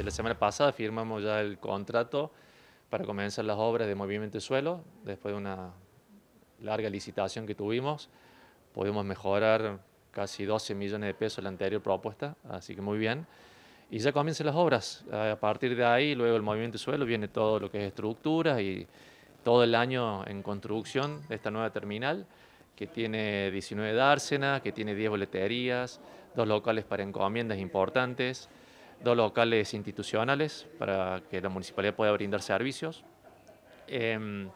Eh, la semana pasada firmamos ya el contrato para comenzar las obras de movimiento de suelo, después de una larga licitación que tuvimos, pudimos mejorar casi 12 millones de pesos la anterior propuesta, así que muy bien. Y ya comienzan las obras. A partir de ahí, luego el movimiento de suelo, viene todo lo que es estructura y todo el año en construcción de esta nueva terminal, que tiene 19 dársenas, que tiene 10 boleterías, dos locales para encomiendas importantes, dos locales institucionales para que la municipalidad pueda brindar servicios, em,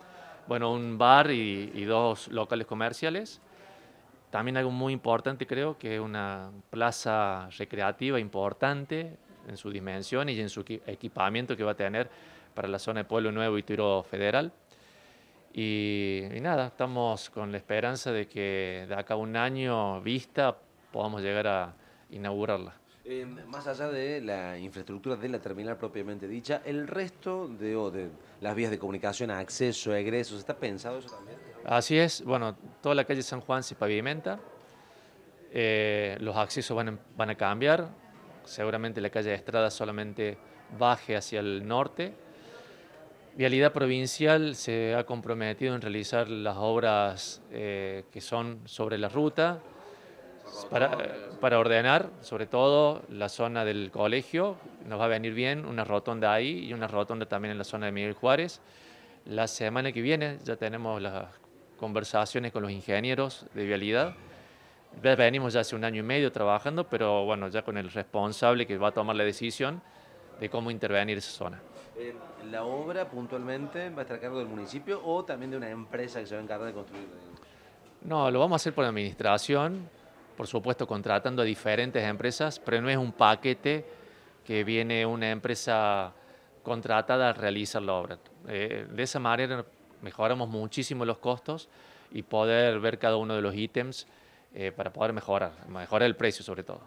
bueno, un bar y, dos locales comerciales. También algo muy importante creo que es una plaza recreativa importante en su dimensión y en su equipamiento que va a tener para la zona de Pueblo Nuevo y Tiro Federal. Y, y, nada, estamos con la esperanza de que de acá a un año vista podamos llegar a inaugurarla. Eh, más allá de la infraestructura de la terminal propiamente dicha, el resto de, las vías de comunicación, acceso, egresos, ¿está pensado eso también? Así es, bueno, toda la calle San Juan se pavimenta, eh, los accesos van a, cambiar, seguramente la calle Estrada solamente baje hacia el norte. Vialidad Provincial se ha comprometido en realizar las obras eh, que son sobre la ruta, para, para, ordenar, sobre todo la zona del colegio, nos va a venir bien una rotonda ahí y una rotonda también en la zona de Miguel Juárez. La semana que viene ya tenemos las conversaciones con los ingenieros de vialidad. Venimos ya hace un año y medio trabajando, pero bueno, ya con el responsable que va a tomar la decisión de cómo intervenir esa zona. ¿La obra puntualmente va a estar a cargo del municipio o también de una empresa que se va a encargar de construir? No, lo vamos a hacer por la administración, por supuesto contratando a diferentes empresas, pero no es un paquete que viene una empresa contratada a realizar la obra. Eh, de esa manera mejoramos muchísimo los costos y poder ver cada uno de los ítems eh, para poder mejorar, mejorar el precio sobre todo.